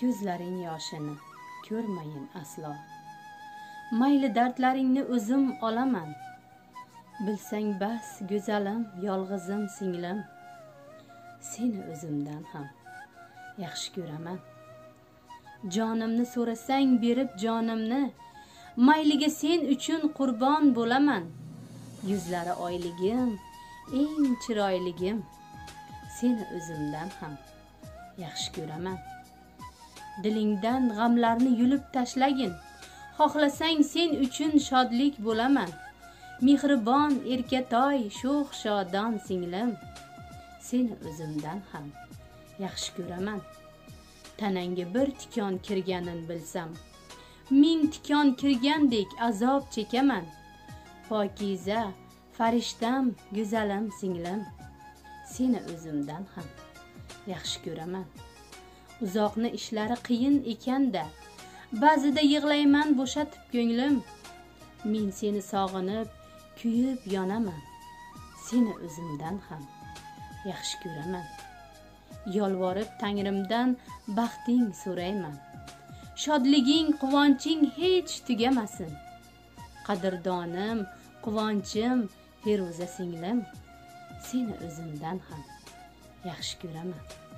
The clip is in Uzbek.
ko'zlaring yoshini ko'rmayin aslo. Mayli dardlaringni o'zim olaman. Bilsang bas go'zalim yolg'izim singlim. Seni o'zimdan ham yaxshi ko'raman. Jonimni so'rasang berib jonimni mayliga sen uchun qurbon bo'laman. Yuzlari oyligim eng chiroyligim. Seni o'zimdan ham yaxshi ko'raman. Dilingdan g'amlarni yulib tashlagin. Xohlasang sen uchun shodlik bo'laman. Mehribon erkatoy sho'x shodon singlim. Seni o'zimdan ham yaxshi ko'raman. Tanangga bir tikon kirganin bilsam. Ming tikon kirgandek azob chekaman. Pokiza farishtam go'zalim singlim. Seni o'zimdan ham yaxshi ko'raman. Uzoqni ishlari qiyin ekanda ba'zida yig'layman bo'shatib ko'nglim. Men seni sog'inib kuyib yonaman. Seni o'zimdan ham yaxshi ko'raman. Yolvorib tangrimdan baxting so'rayman. Shodliging quvonching hech tugamasin. Qadrdonim quvonchim feruza singlim. Seni o'zimdan ham yaxshi ko'raman.